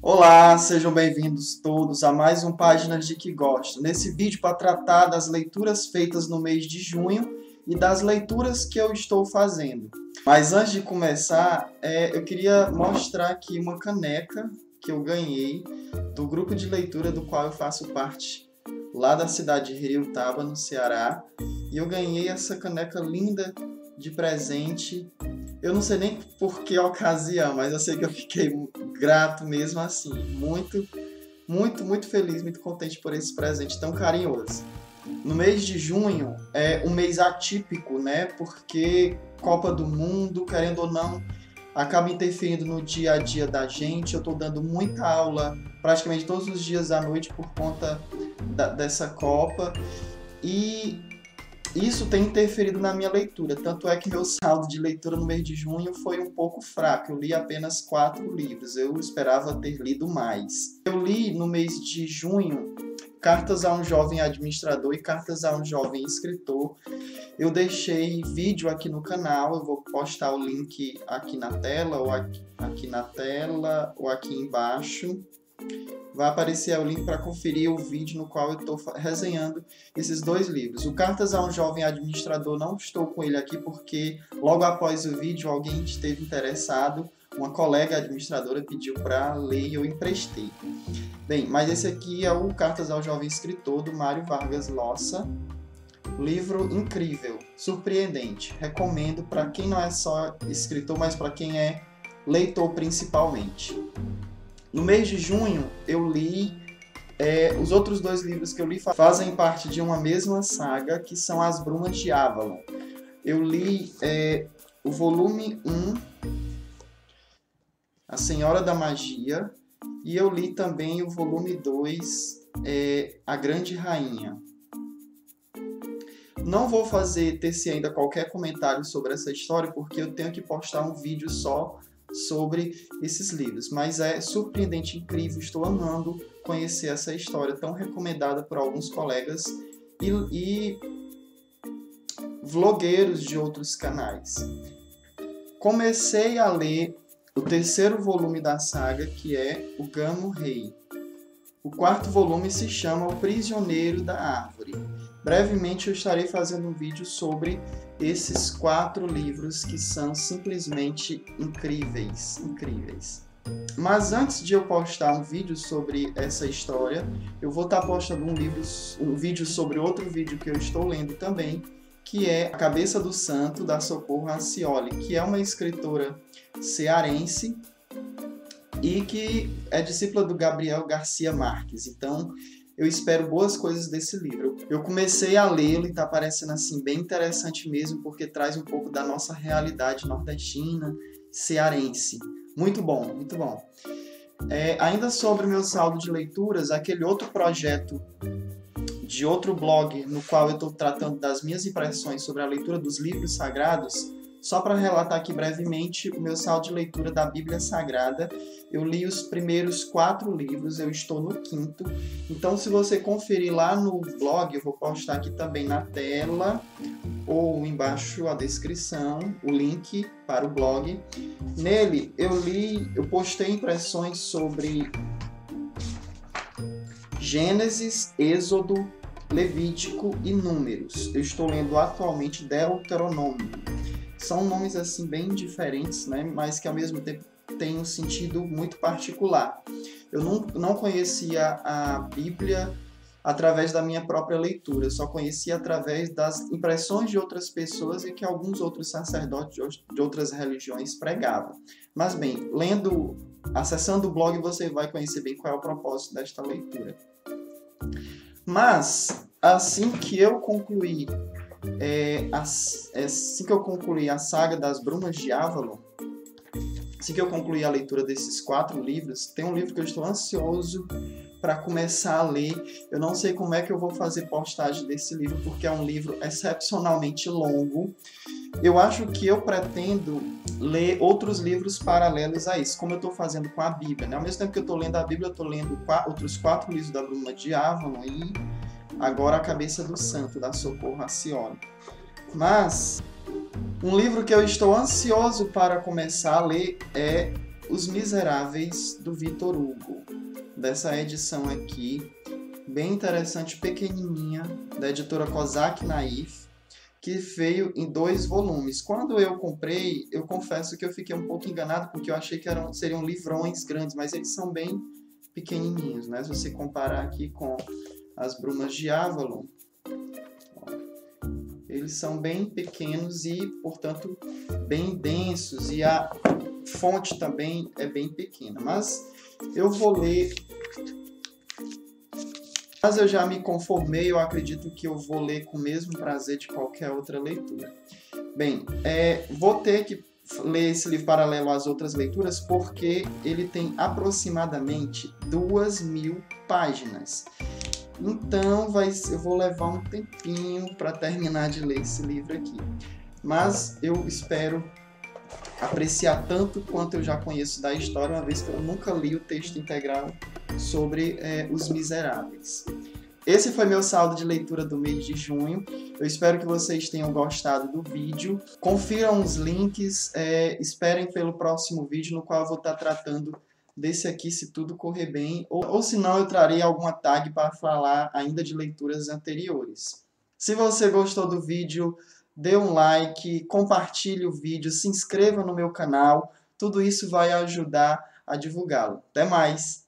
Olá, sejam bem-vindos todos a mais um Páginas de Que Gosto. Nesse vídeo para tratar das leituras feitas no mês de junho e das leituras que eu estou fazendo. Mas antes de começar, é, eu queria mostrar aqui uma caneca que eu ganhei do grupo de leitura do qual eu faço parte, lá da cidade de Riutaba, no Ceará. E eu ganhei essa caneca linda de presente. Eu não sei nem por que ocasião, mas eu sei que eu fiquei grato mesmo assim. Muito, muito, muito feliz, muito contente por esse presente tão carinhoso. No mês de junho é um mês atípico, né? Porque Copa do Mundo, querendo ou não, acaba interferindo no dia a dia da gente. Eu estou dando muita aula praticamente todos os dias à noite por conta da, dessa Copa. E isso tem interferido na minha leitura, tanto é que meu saldo de leitura no mês de junho foi um pouco fraco. Eu li apenas quatro livros, eu esperava ter lido mais. Eu li no mês de junho Cartas a um Jovem Administrador e Cartas a um Jovem Escritor. Eu deixei vídeo aqui no canal, eu vou postar o link aqui na tela, ou aqui, aqui na tela, ou aqui embaixo vai aparecer o link para conferir o vídeo no qual eu estou resenhando esses dois livros. O Cartas a um Jovem Administrador, não estou com ele aqui porque logo após o vídeo alguém esteve interessado, uma colega administradora pediu para ler e eu emprestei. Bem, mas esse aqui é o Cartas ao Jovem Escritor, do Mário Vargas Llosa. Livro incrível, surpreendente. Recomendo para quem não é só escritor, mas para quem é leitor principalmente. No mês de junho, eu li. É, os outros dois livros que eu li fazem parte de uma mesma saga, que são As Brumas de Avalon. Eu li é, o volume 1, A Senhora da Magia, e eu li também o volume 2, é, A Grande Rainha. Não vou fazer tecer ainda qualquer comentário sobre essa história, porque eu tenho que postar um vídeo só sobre esses livros. Mas é surpreendente, incrível, estou amando conhecer essa história tão recomendada por alguns colegas e, e vlogueiros de outros canais. Comecei a ler o terceiro volume da saga, que é O Gamo Rei. O quarto volume se chama O Prisioneiro da Árvore. Brevemente eu estarei fazendo um vídeo sobre esses quatro livros que são simplesmente incríveis, incríveis. Mas antes de eu postar um vídeo sobre essa história, eu vou estar postando um, livro, um vídeo sobre outro vídeo que eu estou lendo também, que é A Cabeça do Santo, da Socorro Acioli, que é uma escritora cearense e que é discípula do Gabriel Garcia Marques. Então, eu espero boas coisas desse livro. Eu comecei a lê-lo e está parecendo assim bem interessante mesmo, porque traz um pouco da nossa realidade nordestina, cearense. Muito bom, muito bom. É, ainda sobre o meu saldo de leituras, aquele outro projeto de outro blog no qual eu estou tratando das minhas impressões sobre a leitura dos livros sagrados, só para relatar aqui brevemente o meu saldo de leitura da Bíblia Sagrada, eu li os primeiros quatro livros, eu estou no quinto. Então, se você conferir lá no blog, eu vou postar aqui também na tela ou embaixo a descrição, o link para o blog. Nele, eu li, eu postei impressões sobre Gênesis, Êxodo, Levítico e Números. Eu estou lendo atualmente Deuteronômio são nomes assim bem diferentes, né? Mas que ao mesmo tempo têm um sentido muito particular. Eu não, não conhecia a Bíblia através da minha própria leitura, só conhecia através das impressões de outras pessoas e que alguns outros sacerdotes de outras religiões pregavam. Mas bem, lendo, acessando o blog, você vai conhecer bem qual é o propósito desta leitura. Mas assim que eu concluí é, é, assim que eu concluí a saga das Brumas de Avalon, assim que eu concluí a leitura desses quatro livros, tem um livro que eu estou ansioso para começar a ler. Eu não sei como é que eu vou fazer postagem desse livro, porque é um livro excepcionalmente longo. Eu acho que eu pretendo ler outros livros paralelos a isso, como eu estou fazendo com a Bíblia. Né? Ao mesmo tempo que eu estou lendo a Bíblia, eu estou lendo outros quatro livros da Bruma de Avalon e agora a cabeça do santo, da Socorro Racione. Mas um livro que eu estou ansioso para começar a ler é Os Miseráveis, do Vitor Hugo. Dessa edição aqui, bem interessante, pequenininha, da editora Kozak Naif, que veio em dois volumes. Quando eu comprei, eu confesso que eu fiquei um pouco enganado, porque eu achei que eram, seriam livrões grandes, mas eles são bem pequenininhos, né? Se você comparar aqui com as Brumas de Avalon, eles são bem pequenos e, portanto, bem densos e a fonte também é bem pequena. Mas eu vou ler mas eu já me conformei, eu acredito que eu vou ler com o mesmo prazer de qualquer outra leitura. Bem, é, vou ter que ler esse livro paralelo às outras leituras porque ele tem aproximadamente duas mil páginas. Então vai, eu vou levar um tempinho para terminar de ler esse livro aqui. Mas eu espero apreciar tanto quanto eu já conheço da história, uma vez que eu nunca li o texto integral sobre é, Os Miseráveis. Esse foi meu saldo de leitura do mês de junho. Eu espero que vocês tenham gostado do vídeo. Confiram os links, é, esperem pelo próximo vídeo, no qual eu vou estar tratando desse aqui, se tudo correr bem. Ou, ou se não, eu trarei alguma tag para falar ainda de leituras anteriores. Se você gostou do vídeo, dê um like, compartilhe o vídeo, se inscreva no meu canal. Tudo isso vai ajudar a divulgá-lo. Até mais!